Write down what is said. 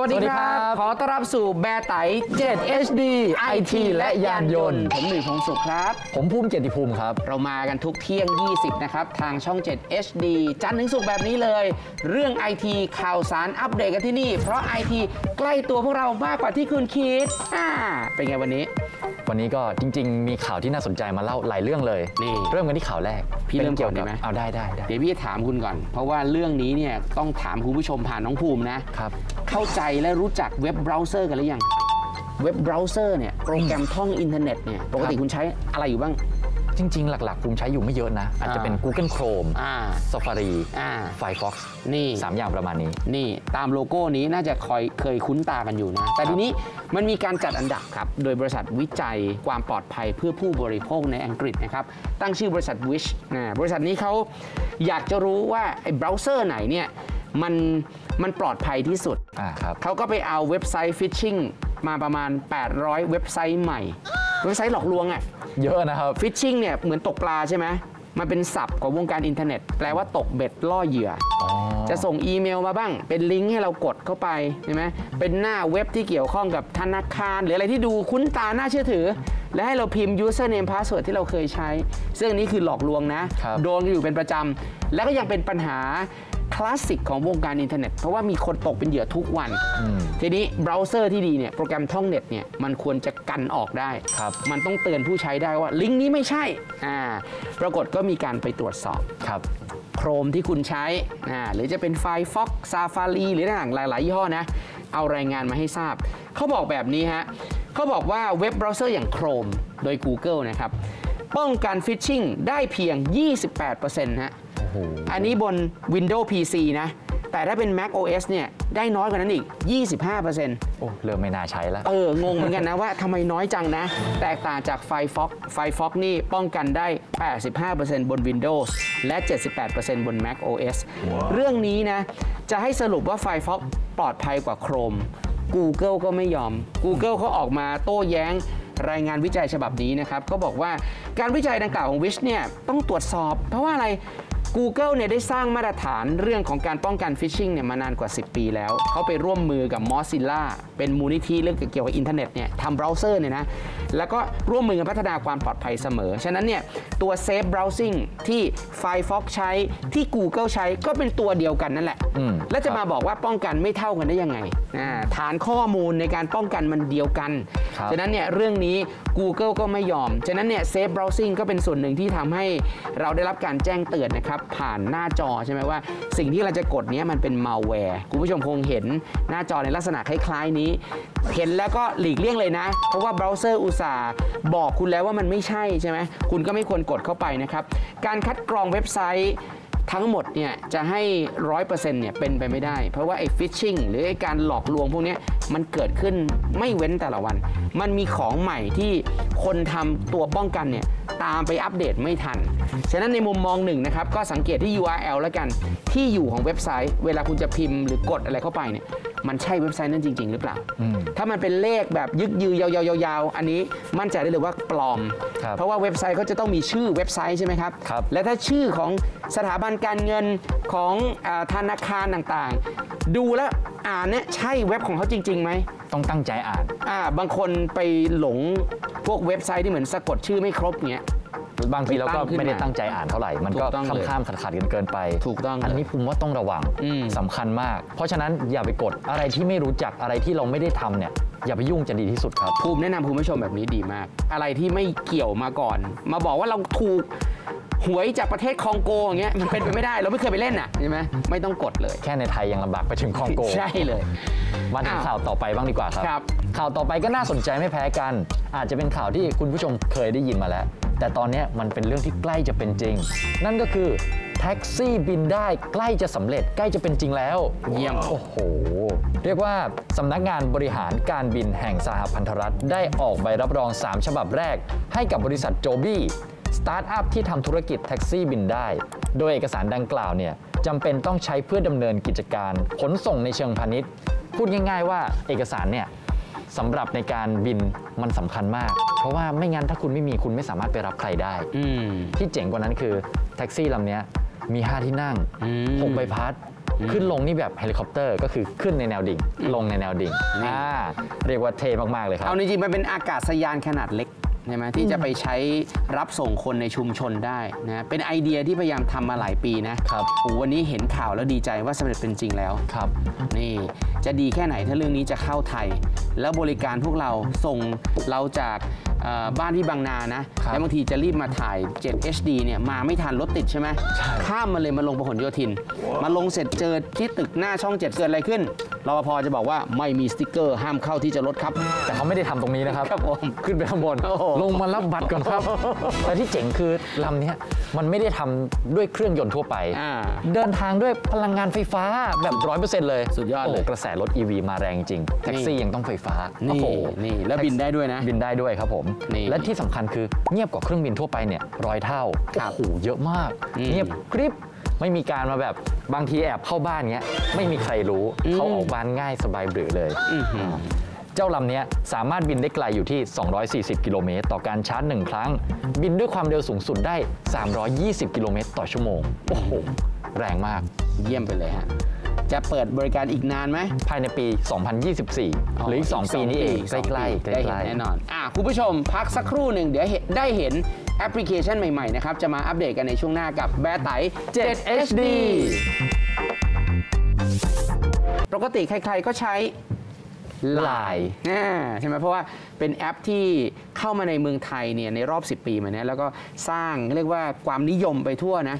สวัสดีคสวัสดีครัรับบขอต้อนรับสู่แบร์ไต7 HD IT และยานยนต์ ผมหนุ่ยพงศ์สุขครับ ผมภูมิเกียรติภูมิครับ เรามากันทุกเที่ยง 20 นะครับ ทางช่อง 7 HD จันทร์ถึงศุกร์แบบนี้เลย เรื่อง IT ข่าวสารอัปเดตกันที่นี่ เพราะ IT ใกล้ตัวพวกเรามากกว่าที่คุณคิด อ่า เป็นไงวันนี้ วันนี้ก็จริง ๆ มีข่าวที่น่าสนใจมาเล่าหลายเรื่องเลยนี่เริ่มกันที่ข่าวแรกพี่เริ่มนเกี่ยวก่อนดีกับไหมเอาได้ได้ได้เดี๋ยวพี่จะถามคุณก่อน เพราะว่าเรื่องนี้เนี่ยต้องถามคุณผู้ชมผ่านน้องภูมินะครับเข้าใจและรู้จักเว็บเบราว์เซอร์กันหรือยังเว็บเบราว์เซอร์เนี่ยโปรแกรมท่องอินเทอร์เน็ตเนี่ยปกติคุณใช้อะไรอยู่บ้าง จริง ๆ หลัก ๆ ภูมิใช้อยู่ไม่เยอะนะ อาจจะเป็นอ่า Google Chrome อ่า Safari อ่า Firefox นี่ สามอย่างประมาณนี้ นี่ตามโลโก้นี้น่าจะคอยเคยคุ้นตากันอยู่นะ แต่ทีนี้มันมีการจัดอันดับครับ โดยบริษัทวิจัยความปลอดภัยเพื่อผู้บริโภคในอังกฤษนะครับ ตั้งชื่อบริษัท Wish นะบริษัทนี้เขาอยากจะรู้ว่าไอ้เบราว์เซอร์ไหนเนี่ยมันมันปลอดภัยที่สุด อ่าครับ เขาก็ไปเอาเว็บไซต์ phishing มาประมาณ 800 เว็บไซต์ใหม่ เว็บไซต์หลอกลวงอะ เยอะนะครับ phishing เนี่ยเหมือนตกปลาใช่ไหมมันเป็นศัพท์ของวงการอินเทอร์เน็ต แปลว่าตกเบ็ดล่อเหยื่ออ๋อจะส่งอีเมลมาบ้าง เป็นลิงก์ให้เรากดเข้าไปใช่ไหมเป็นหน้าเว็บที่เกี่ยวข้องกับธนาคาร หรืออะไรที่ดูคุ้นตาน่าเชื่อถือ และให้เราพิมพ์ username password ที่เราเคยใช้ ซึ่งอันนี้คือหลอกลวงนะครับโดนกันอยู่เป็นประจำ และก็ยังเป็นปัญหาค ลาสสิกของวงการอินเทอร์เน็ต เพราะว่ามีคนตกเป็นเหยื่อทุกวันอืมทีนี้เบราว์เซอร์ที่ดีเนี่ยโปรแกรมท่องเน็ตเนี่ยมันควรจะกันออกได้ครับมันต้องเตือนผู้ใช้ได้ว่าลิงก์นี้ไม่ใช่อ่าปรากฏก็มีการไปตรวจสอบครับ Chrome ที่คุณใช้อ่าหรือจะเป็นไฟ Fox Safari หรือต่างๆหลาย ๆ ยี่ห้อนะ เอารายงานมาให้ทราบ เขาบอกแบบนี้ฮะเขาบอกว่าเว็บเบราว์เซอร์อย่าง Chrome โดย Google นะครับป้องกันฟิชชิงได้เพียง 28%ฮะโอ้โหอันนี้บน Windows PC นะ แต่ถ้าเป็น Mac OS เนี่ย ได้น้อยกว่านั้นอีก 25%โอ้เริ่มไม่น่าใช้แล้ว เออ งงเหมือนกันนะว่าทำไมน้อยจังนะ แตกต่างจาก Firefox Firefox นี่ป้องกันได้ 85%บน Windows และ 78%บน Mac OS เรื่องนี้นะ จะให้สรุปว่า Firefox ปลอดภัยกว่า Chrome Google ก็ไม่ยอม Google เขาออกมาโต้แย้งรายงานวิจัยฉบับนี้นะครับ ก็บอกว่าการวิจัยดังกล่าวของ Wish เนี่ย ต้องตรวจสอบ เพราะว่าอะไร Google เนี่ยได้สร้างมาตรฐานเรื่องของการป้องกัน phishing เนี่ยมานานกว่า 10 ปีแล้ว เขาไปร่วมมือกับ Mozilla เป็นมูลนิธิเรื่องเกี่ยวกับอินเทอร์เน็ตเนี่ยทำเบราว์เซอร์เนี่ยนะ แล้วก็ร่วมมือกันพัฒนาความปลอดภัยเสมอ ฉะนั้นเนี่ยตัว Safe Browsing ที่ Firefox ใช้ที่ Google ใช้ก็เป็นตัวเดียวกันนั่นแหละอืมแล้วจะมาบอกว่าป้องกันไม่เท่ากันได้ยังไงอ่าฐานข้อมูลในการป้องกันมันเดียวกันครับฉะนั้นเนี่ยเรื่องนี้ Google ก็ไม่ยอม ฉะนั้นเนี่ย Safe Browsing ก็เป็นส่วนหนึ่งที่ทำให้เราได้รับการแจ้งเตือนนะครับผ่านหน้าจอใช่ไหมว่า สิ่งที่เราจะกดนี้มันเป็น malware คุณผู้ชมคงเห็นหน้าจอในลักษณะคล้ายๆนี้ เห็นแล้วก็หลีกเลี่ยงเลยนะ เพราะว่าเบราว์เซอร์อุตส่าห์บอกคุณแล้วว่ามันไม่ใช่ใช่ไหมคุณก็ไม่ควรกดเข้าไปนะครับ การคัดกรองเว็บไซต์ทั้งหมดเนี่ยจะให้ร้อยเปอร์เซ็นต์เนี่ยเป็นไปไม่ได้ เพราะว่าไอ้ฟิชชิงหรือไอ้การหลอกลวงพวกนี้มันเกิดขึ้นไม่เว้นแต่ละวัน มันมีของใหม่ที่คนทำตัวป้องกันเนี่ย ตามไปอัปเดตไม่ทัน ฉะนั้นในมุมมองหนึ่งนะครับ ก็สังเกตที่ URL แล้วกัน ที่อยู่ของเว็บไซต์ เวลาคุณจะพิมพ์หรือกดอะไรเข้าไปเนี่ยมันใช่เว็บไซต์นั้นจริง ๆ หรือเปล่าอืมถ้ามันเป็นเลขแบบยึกยือยาวๆๆๆอันนี้มั่นใจได้เลยว่าปลอมครับเพราะว่าเว็บไซต์เขาจะต้องมีชื่อเว็บไซต์ใช่ไหมครับครับและถ้าชื่อของสถาบันการเงินของอาธนาคารต่างๆ ดูแล้ว อ่านเนี่ยใช่เว็บของเขาจริงๆไหมต้องตั้งใจอ่าน อ่า บางคนไปหลงพวกเว็บไซต์ที่เหมือนสะกดชื่อไม่ครบเงี้ย บางทีเราก็ไปตั้งขึ้นไม่ได้มาตั้งใจอ่านเท่าไหร่ มันก็ถูกต้องเลยข้ามๆขัดๆกันเกินไปถูกต้องเลยอันนี้ผมว่าต้องระวังอืม สำคัญมาก เพราะฉะนั้นอย่าไปกดอะไรที่ไม่รู้จักอะไรที่เราไม่ได้ทำเนี่ยอย่าไปยุ่งจะดีที่สุดครับ ภูมิแนะนำคุณผู้ชมแบบนี้ดีมาก อะไรที่ไม่เกี่ยวมาก่อน มาบอกว่าเราถูก หวยจากประเทศคองโกอย่างเงี้ยมันเป็นไปไม่ได้เราไม่เคยไปเล่นอะใช่ไหมไม่ต้องกดเลย แค่ในไทยยังลำบากไปถึงคองโกใช่เลยมาถึงอ้าวข่าวต่อไปบ้างดีกว่าครับครับ ข่าวต่อไปก็น่าสนใจไม่แพ้กัน อาจจะเป็นข่าวที่คุณผู้ชมเคยได้ยินมาแล้ว แต่ตอนเนี้ยมันเป็นเรื่องที่ใกล้จะเป็นจริง นั่นก็คือแท็กซี่บินได้ใกล้จะสำเร็จใกล้จะเป็นจริงแล้วเยี่ยมโอ้โห เรียกว่าสำนักงานบริหารการบินแห่งสหพันธรัฐ ได้ออกใบรับรอง 3 ฉบับแรก ให้กับบริษัทโจบี้ สตาร์ทอัพที่ทำธุรกิจแท็กซี่บินได้ โดยเอกสารดังกล่าวเนี่ยจำเป็นต้องใช้เพื่อดำเนินกิจการขนส่งในเชิงพาณิชย์ พูดง่าย ๆ ว่าเอกสารเนี่ยสำหรับในการบินมันสำคัญมาก เพราะว่าไม่งั้นถ้าคุณไม่มีคุณไม่สามารถไปรับใครได้อืมที่เจ๋งกว่านั้นคือแท็กซี่ลำเนี้ยมี 5 ที่นั่งอืม6ใบพัดขึ้นลงนี่แบบเฮลิคอปเตอร์ก็คือขึ้นในแนวดิ่ง ลงในแนวดิ่งนี่อ่าเรียกว่าเท่มาก ๆ เลยครับ เอาจริงๆมันเป็นอากาศยานขนาดเล็ก ใช่ไหมที่จะไปใช้รับส่งคนในชุมชนได้นะเป็นไอเดียที่พยายามทำมาหลายปีนะครับโอ้วันนี้เห็นข่าวแล้วดีใจว่าสำเร็จเป็นจริงแล้วครับนี่จะดีแค่ไหนถ้าเรื่องนี้จะเข้าไทย แล้วบริการพวกเราส่งเราจากเอ่อบ้านที่บางนานะครับแล้วบางทีจะรีบมาถ่าย 7 HD เนี่ยมาไม่ทันรถติดใช่ไหมใช่ข้ามมาเลยมาลงพหลโยธิน มาลงเสร็จเจอที่ตึกหน้าช่อง7เกิดอะไรขึ้นรปภจะบอกว่าไม่มีสติ๊กเกอร์ห้ามเข้าที่จอดรถครับ แต่เขาไม่ได้ทำตรงนี้นะครับครับผมขึ้นไปข้างบนโอ้โหลงมารับบัตรก่อนครับ แต่ที่เจ๋งคือลำเนี้ยมันไม่ได้ทำด้วยเครื่องยนต์ทั่วไปอ่าเดินทางด้วยพลังงานไฟฟ้าแบบร้อยเปอร์เซ็นต์เลย สุดยอดเลยโหกระแสรถ EV มาแรงจริง แท็กซี่ยังต้องไฟฟ้า นี่โอ้โหนี่แล้วบินได้ด้วยนะ บินได้ด้วยครับผมนี่และที่สำคัญคือเงียบกว่าเครื่องบินทั่วไปเนี่ยร้อยเท่าครับโอ้โหเยอะมากอืมเงียบกริบไม่มีการมาแบบบางทีแอบเข้าบ้านเงี้ยไม่มีใครรู้อืมเขาออกบ้านง่ายสบายเบรือเลยอื้อหือเจ้าลำเนี้ยสามารถบินได้ไกลอยู่ที่ 240 กิโลเมตรต่อการชาร์จหนึ่งครั้ง บินด้วยความเร็วสูงสุดได้ 320 กิโลเมตรต่อชั่วโมง โอ้โห แรงมาก เยี่ยมไปเลยฮะ จะเปิดบริการอีกนานไหม ภายในปี 2024 หรืออีก 2 ปีนี้เองใกล้ๆใกล้ได้เห็นแน่นอนอะคุณผู้ชมพักสักครู่หนึ่งเดี๋ยวเห็นได้เห็นแอปพลิเคชันใหม่ๆนะครับ จะมาอัปเดตกันในช่วงหน้ากับแบร์ไต7 HD ปกติใครๆก็ใช้ Line อ่าใช่ไหมเพราะว่าเป็นแอปที่เข้ามาในเมืองไทยเนี่ยในรอบ 10 ปีมาเนี้ยแล้วก็สร้างเรียกว่าความนิยมไปทั่วนะ